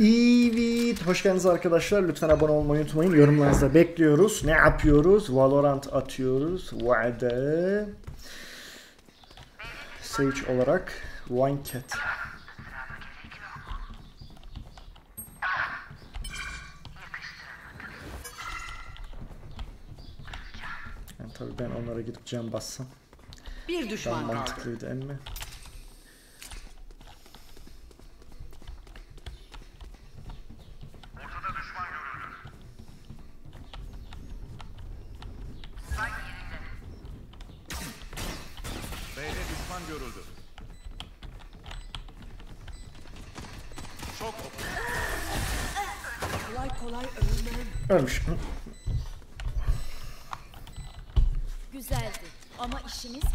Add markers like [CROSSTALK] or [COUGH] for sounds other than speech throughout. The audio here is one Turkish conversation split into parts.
Evet, hoş geldiniz arkadaşlar. Lütfen abone olmayı unutmayın. Yorumlarınızda bekliyoruz. Ne yapıyoruz? Valorant atıyoruz. Vade. Sage olarak Wine Cat. Yani tabii ben onlara gidip cam bassam Bir daha düşman kaldı. mantıklıydı. B'de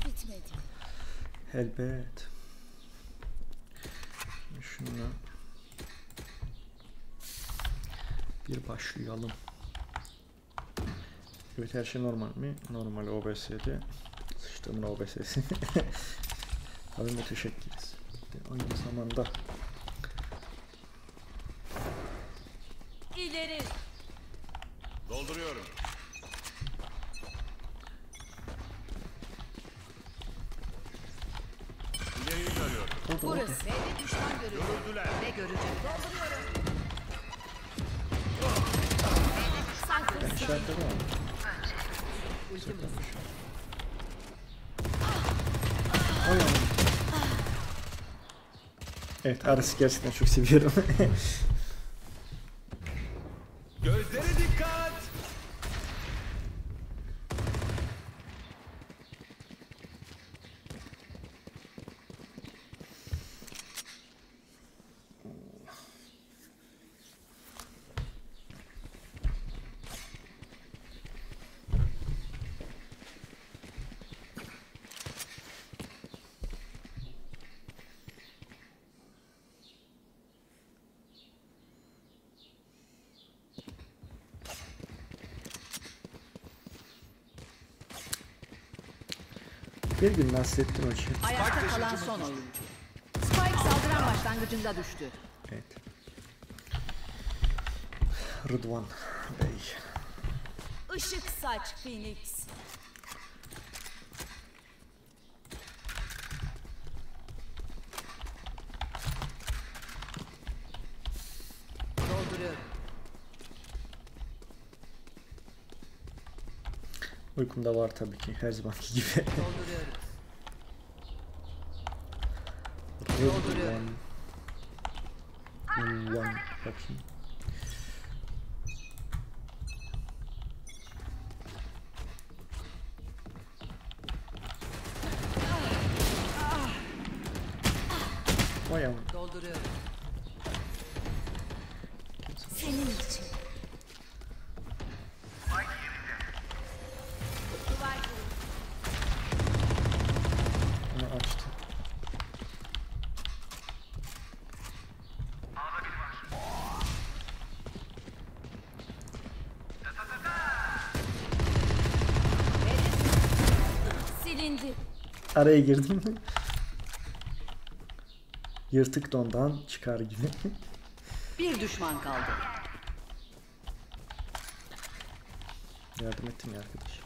bitmedi. Elbet. Şununla bir başlayalım. Evet her şey normal mi? Normal OBS'de. Sıçtığımın OBS'si. Tabii [LAUGHS] müteşekkiriz. Aynı zamanda Evet Ares'i gerçekten çok seviyorum. Gözlere dikkat. Bir gün Nasrettin Hoca. Ayakta kalan son oyuncu. Spike saldıran başlangıcında düştü. Evet. Rıdvan Bey. Işık saç Phoenix. Dolduruyorum. Uykumda var tabii ki her zamanki gibi. Araya girdim. Yırtık dondan çıkar gibi. Bir düşman kaldı. Yardım ettim ya arkadaş.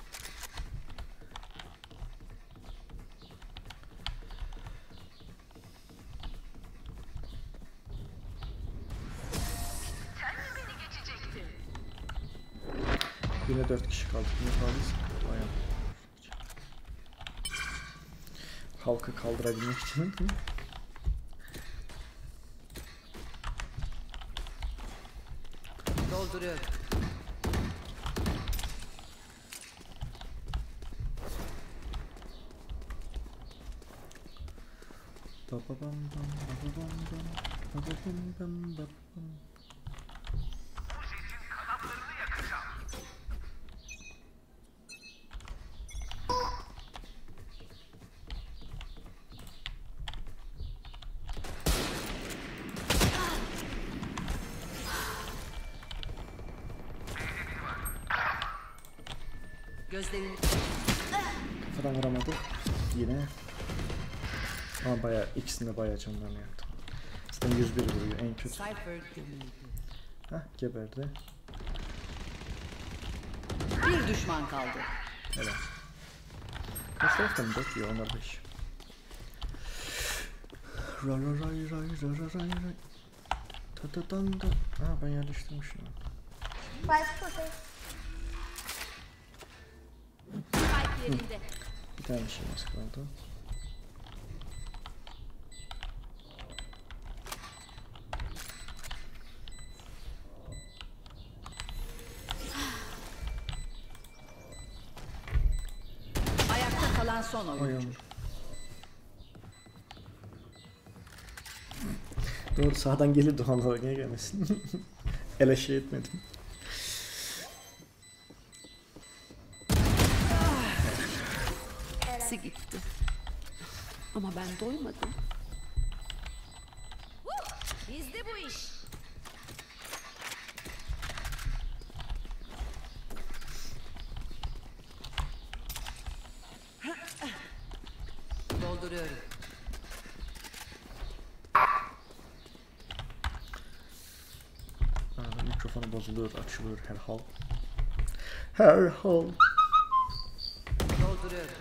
Yine dört kişi kaldık. Yine kaldıyız. Bayağı. Halkı kaldırabilmek için. Dolduruyorum. Bababam bam, bababam bam, bababam bam, bababam. Gözlerini Kafadan vuramadı. Yine. Ama bayağı ikisini de bayağı canlarını yaktım. Ben 101 vuruyor en kötü. Hah geberdi. Bir düşman kaldı. Helal. Kaç tarafta mı? 4 yiyor onlar 5. Ra ra ray ray ra ra ray ray. Ta ta tan da. Aa ben yerleştirmişim. Spike yerinde. Bir tane şeyimiz kaldı. Ayakta kalan son oyuncu. yağmur. Doğru sağdan gelir Doğan niye gelmesin? [LAUGHS] Ele şey etmedim. Hepsi gitti. Ama ben doymadım. Bizde bu iş. Dolduruyorum. Mikrofonu bozuluyor, açılıyor herhal. Herhal. Dolduruyorum.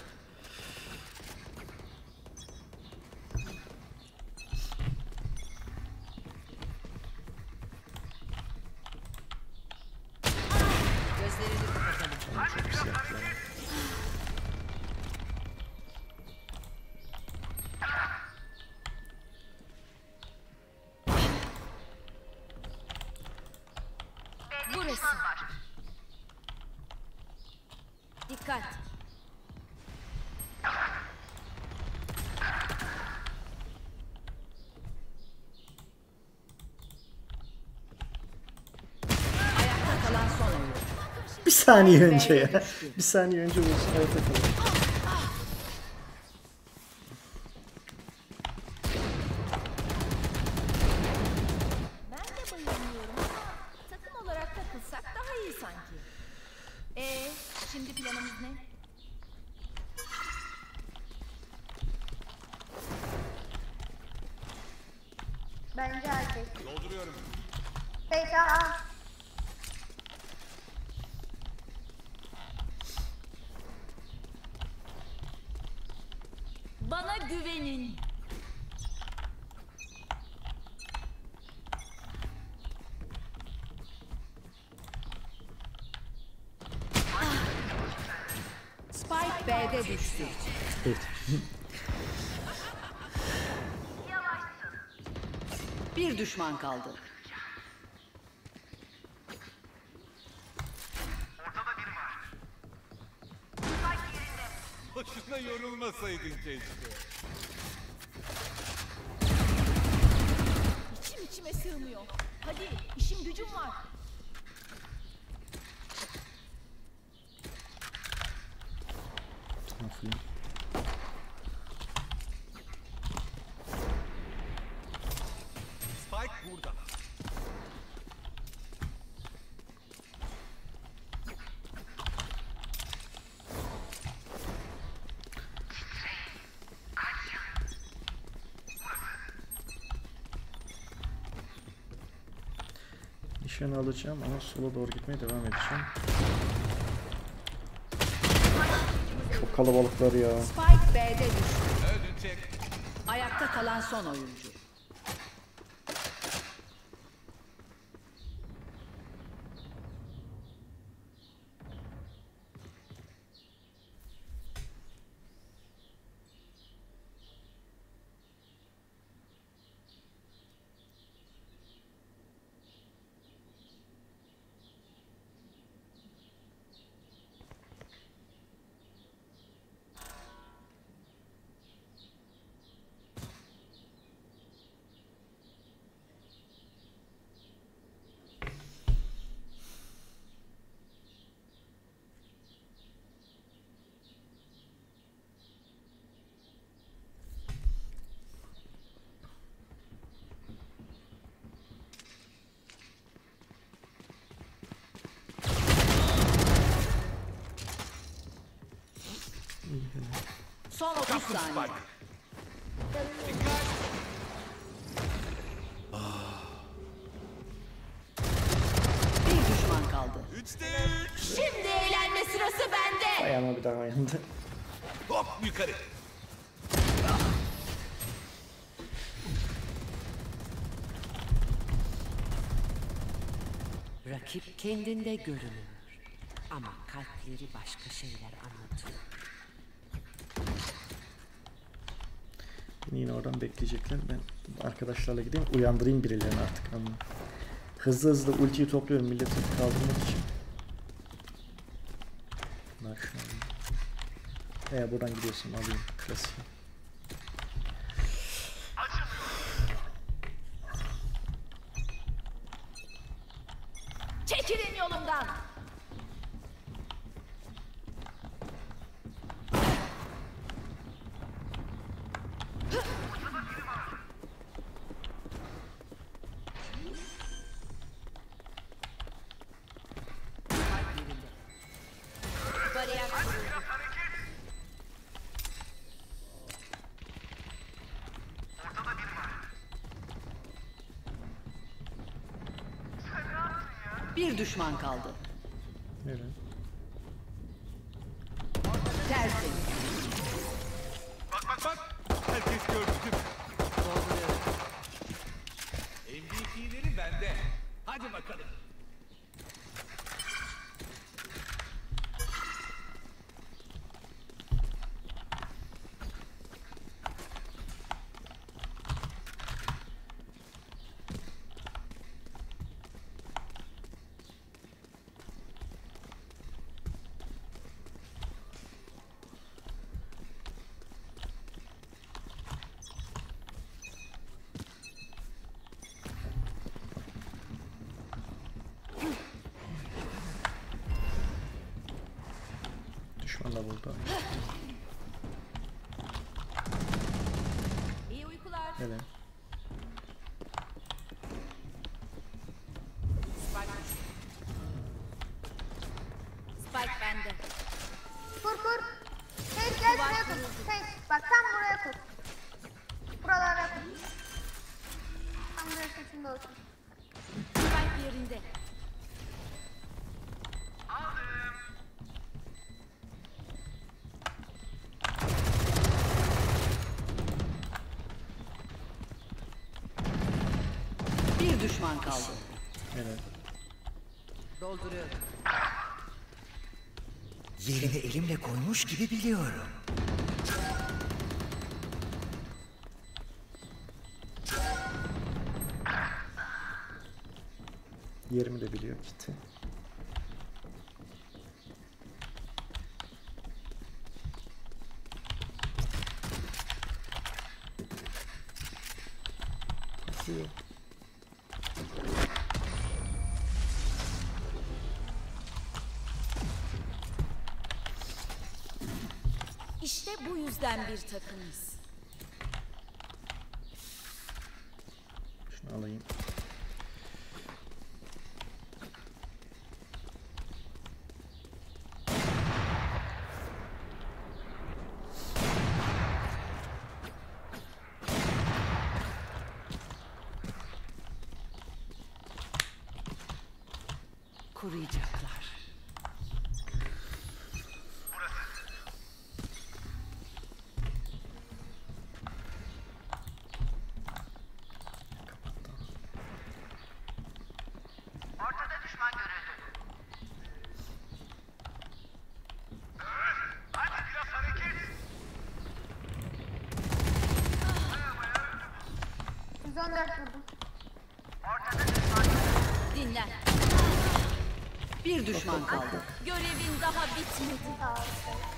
Gözlerini kapatalım. Çok pis yaptılar. Burası. Dikkat. Ayakta kalan son oyuncu. Bir saniye önce ya. Bir saniye önce olsun hayata kalır. Ben de bayılmıyorum ama takım olarak takılsak daha iyi sanki. Şimdi planımız ne? Bence erkek. Dolduruyorum. Peki aa. Bana güvenin. Spike B'de düştü. Evet. Bir düşman kaldı. Boşuna yorulmasaydın keşke. İçim içime sığmıyor. Hadi işim gücüm var. Nasıl? Spike burada. Nişan alacağım ama sola doğru gitmeye devam edeceğim. Çok kalabalıklar ya. Spike B'de düştü. Ayakta kalan son oyuncu. Son 30 saniye. Dikkat. Bir düşman kaldı. Şimdi eğlenme sırası bende. Ayağıma bir tane yandı. Hop yukarı. Rakip kendinde görünür. Ama kalpleri başka şeyler anlatıyor. Beni yine oradan bekleyecekler. Ben arkadaşlarla gideyim. Uyandırayım birilerini artık. Ama hızlı hızlı ultiyi topluyorum milleti kaldırmak için. An. Eğer buradan gidiyorsun alayım klasik. Bir düşman kaldı. Düşman da burada. Düşman kaldı. Evet. Dolduruyorum. Yerini elimle koymuş gibi biliyorum. Yerimi de biliyor gitti. Bir takımız. Şunu alayım. Kuruyacaklar. Biz 14 vurdum. Dinlen. Bir düşman kaldı. Görevin daha bitmedi. Sağ ol.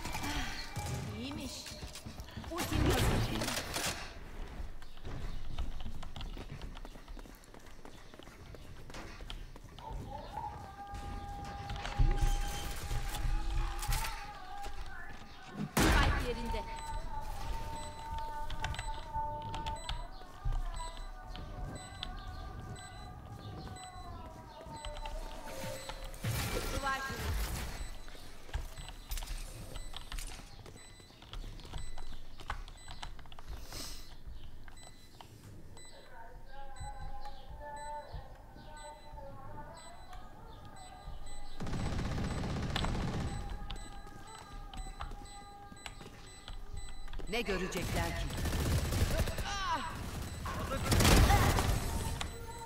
Ne görecekler ki?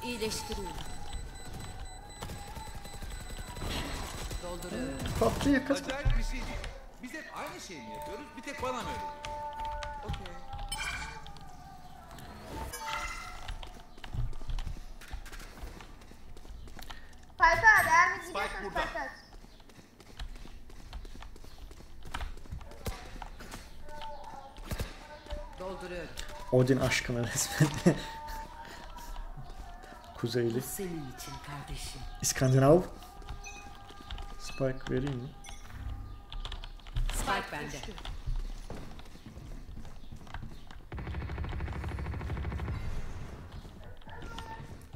İyileştiriyorum. Dolduruyorum. Patlıyor kız. Acayip bir şey değil. Biz hep aynı şeyi mi yapıyoruz? Bir tek bana mı öyle geliyor? Okey. Spike abi mi gidiyorsan Spike burada. Spike at. Dolduruyorum. Odin aşkına resmen. [LAUGHS] Kuzeyli. Senin için kardeşim. İskandinav. Spike vereyim mi? Spike bende.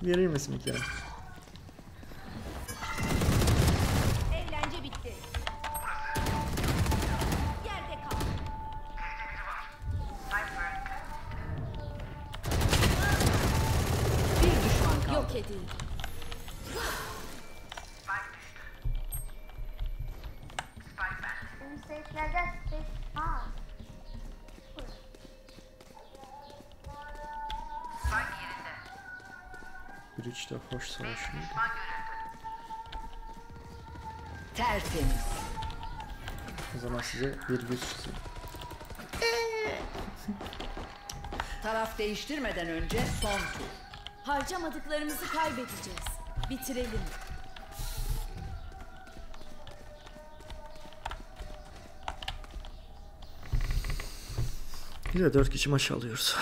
Vereyim mi simikleri? Eğlence Breach'te hoş savaşıyor. Tertemiz. O zaman size bir göz çizeyim. Taraf değiştirmeden önce son tur. Harcamadıklarımızı kaybedeceğiz. Bitirelim. Bir de 4 kişi maç alıyoruz.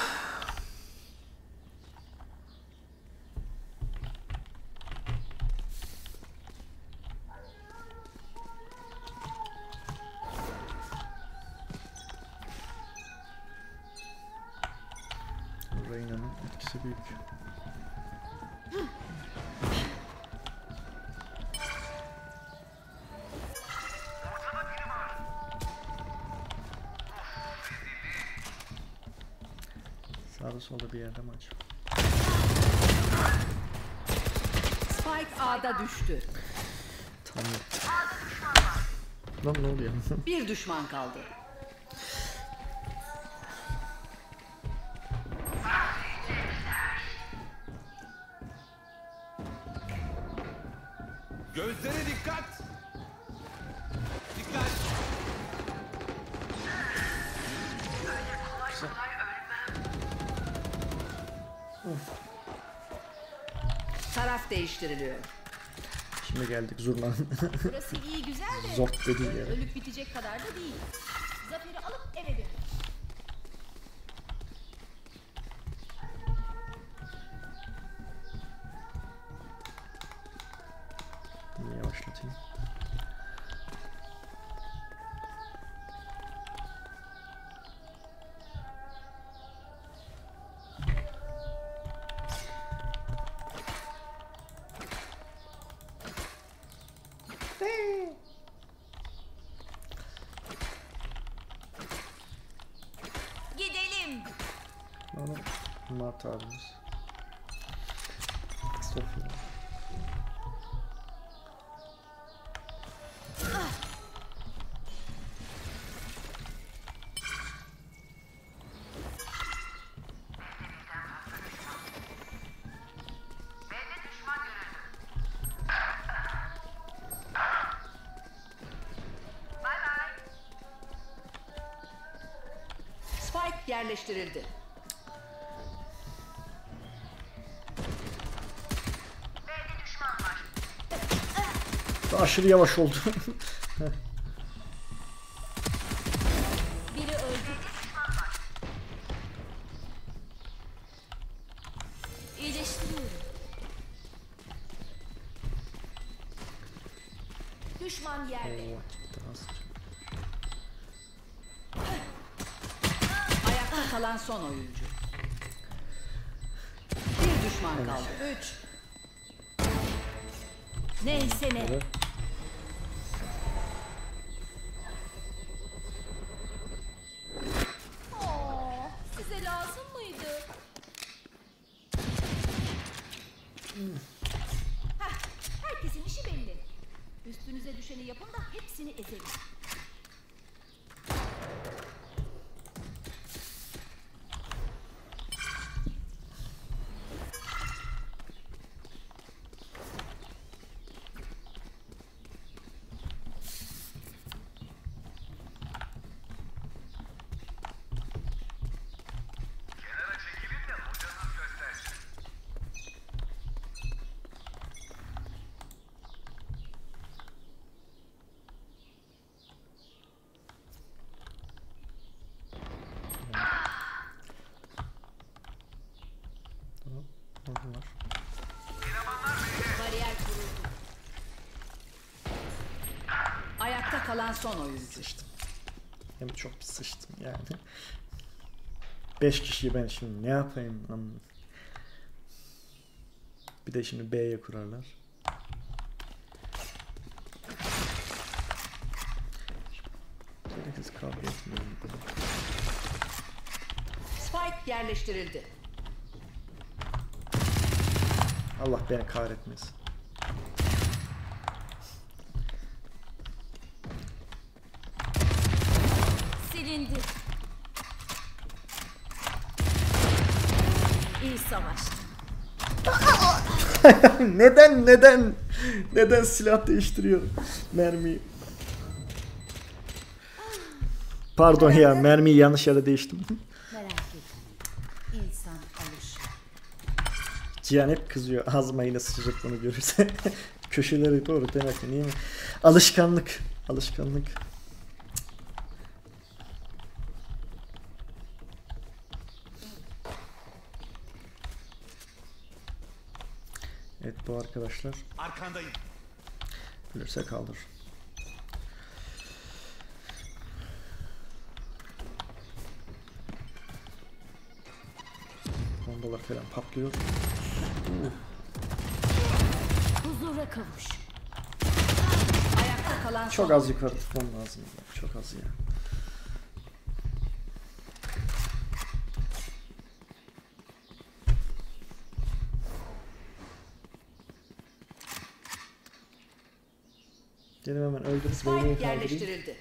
Reyna'nın etkisi büyük. Sağda solda bir yerde maç. Spike A'da düştü. Tamam. Lan ne oluyor? Bir düşman kaldı. Geldik zurnanın Burası iyi güzel de zort dediği yere. ölüp bitecek kadar da değil. Zaferi alıp eve dön. Estağfurullah. Spike yerleştirildi. Aşırı yavaş oldu. [LAUGHS] Biri öldü. İyileştiriyorum. Düşman yerde. Ayakta kalan son oyuncu. Kalan son oyuncu. Sıçtım. Hem çok sıçtım yani. 5 kişiyi ben şimdi ne yapayım? Bir de şimdi B'ye kurarlar. Gereksiz kavga etmeyelim. Spike yerleştirildi. Allah beni kahretmesin. [LAUGHS] neden neden neden silah değiştiriyorum mermiyi? Pardon ya mermiyi yanlış yere değiştim. Cihan hep kızıyor ağzıma yine bunu görürse. [LAUGHS] Köşeleri doğru demek ki niye mi? Alışkanlık. Alışkanlık. Evet bu arkadaşlar Arkandayım. ölürse kaldır. Bombalar falan patlıyor. Huzura kavuş. Ayakta kalan Çok az yukarı tutmam lazım. Çok az ya. Gelin hemen öldürüp Spike yerleştirildi.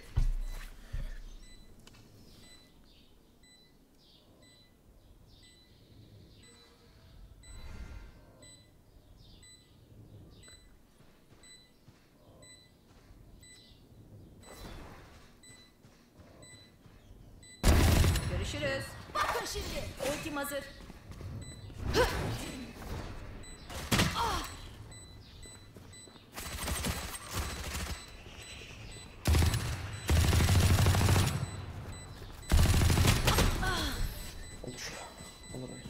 Görüşürüz. Bakın şimdi. Ultim hazır. Olur. Olur öyle.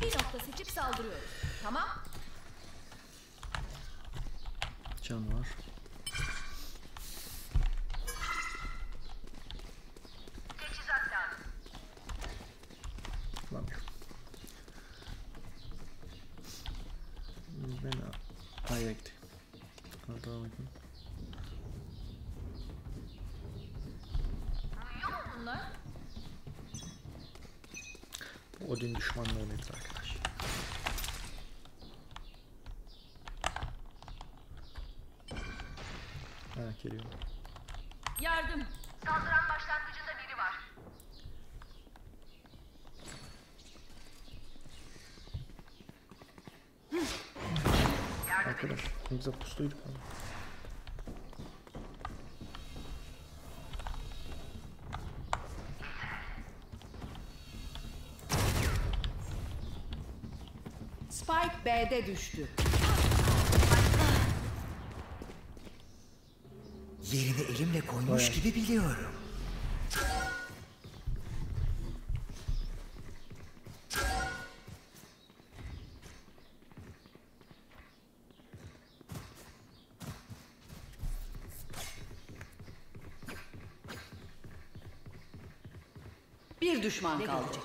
Bir nokta seçip saldırıyoruz. Tamam. Can var. Lan. Ben Hadi bakayım. Bunlar. Odin düşmanlığı nedir arkadaş? Ha geliyor. Yardım. Arkadaş ne güzel pusuyduk ama. Spike B'de düştü. Yerini elimle koymuş gibi biliyorum. Düşman kaldı.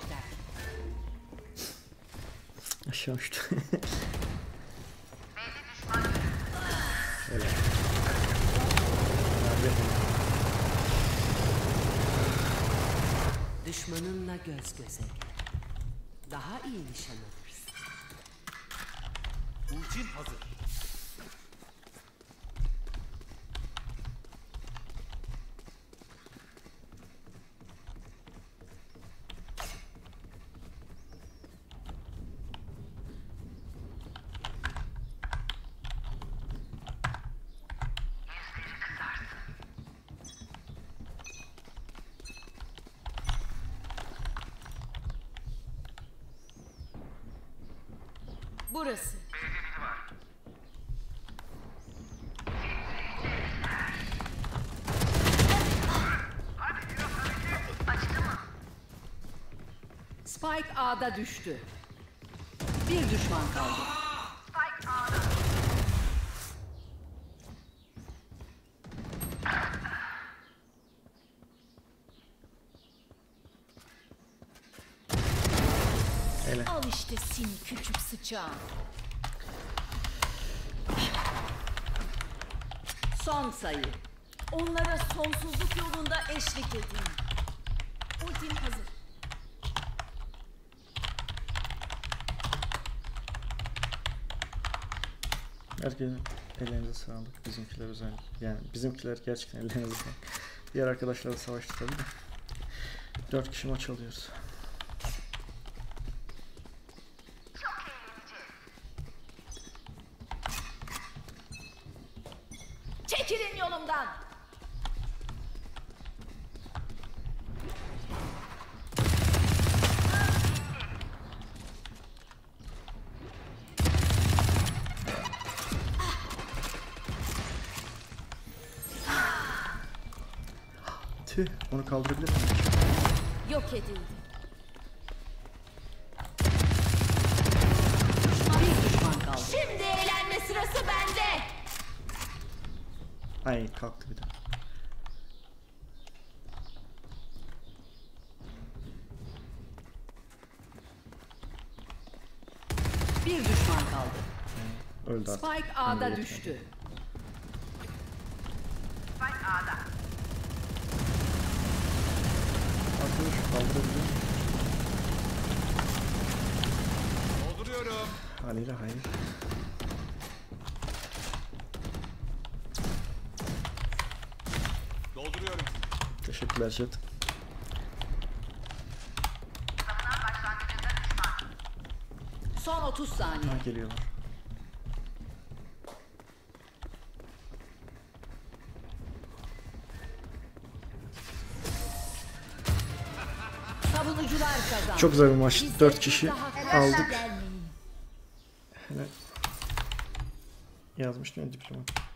Aşağı uçtu. [LAUGHS] Düşmanınla göz göze. Daha iyi nişan alırsın. Ultim hazır. Burası. Spike A'da düştü. Bir düşman kaldı. Sıçağın. Son sayı. Onlara sonsuzluk yolunda eşlik edin. Ultim hazır. Herkesin ellerinize sağlık. Bizimkiler özel. Yani bizimkiler gerçekten ellerinize sağlık. Diğer arkadaşlarla savaştık tabii de. 4 kişi maç alıyoruz. Kalktı bir de. Bir düşman kaldı. Öldü artık. Spike A'da düştü. Arkadaş kaldırabiliyor muyum? Dolduruyorum. Haliyle hayır. Dolduruyorum. Teşekkürler chat. Son 30 saniye. Ha geliyorlar. Çok güzel bir maç. Bize 4 kişi aldık. Hele yazmıştım ya diplomat.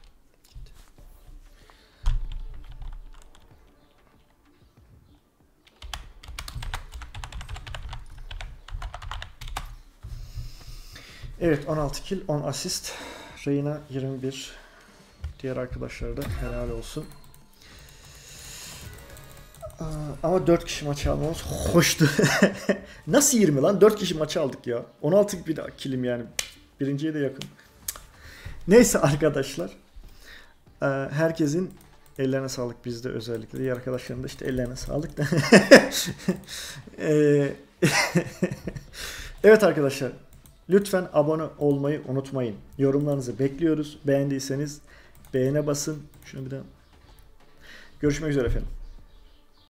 Evet 16 kill 10 asist. Reyna 21. Diğer arkadaşlar da helal olsun. Ama 4 kişi maçı almamız hoştu. [LAUGHS] Nasıl 20 lan? 4 kişi maçı aldık ya. 16 bir kilim yani. Birinciye de yakın. Neyse arkadaşlar. Ee, herkesin ellerine sağlık bizde özellikle. Diğer arkadaşların da işte ellerine sağlık. [LAUGHS] Ee, [LAUGHS] evet arkadaşlar. Lütfen abone olmayı unutmayın. Yorumlarınızı bekliyoruz. Beğendiyseniz beğene basın. Şunu bir de Görüşmek üzere efendim.